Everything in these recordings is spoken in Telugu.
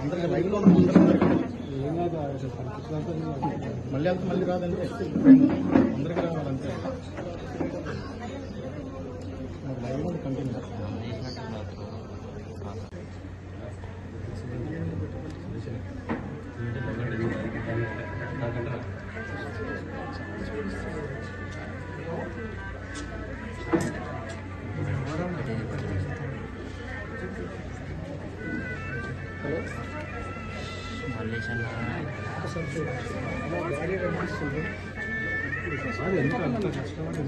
అందరికి లైవ్లో ఉన్న అందరికీ మళ్ళీ వెళ్తే మళ్ళీ రాదంటే అందరికి రావాలంతే లైవ్ కంటిన్యూ అది ఎందుకు అంత కష్టపడి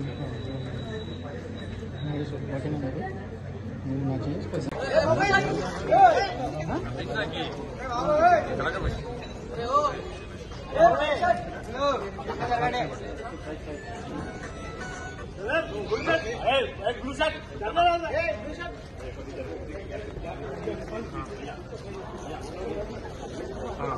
हाँ